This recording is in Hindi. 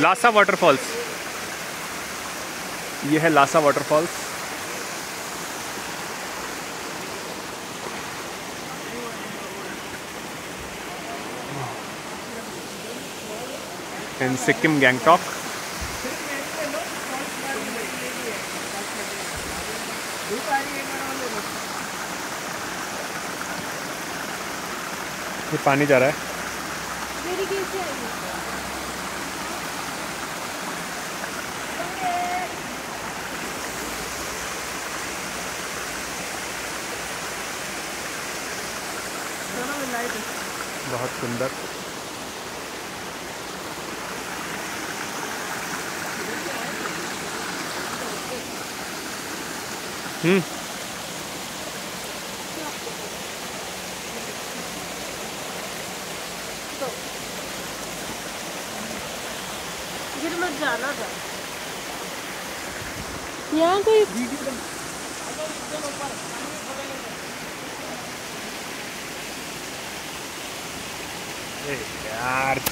लासा वाटरफॉल्स। ये है लासा वाटरफॉल्स। इन सिक्किम गैंगटॉक ये पानी जा रहा है। बहुत सुंदर। हम्म। मत जाना था यहाँ कोई Desde arte.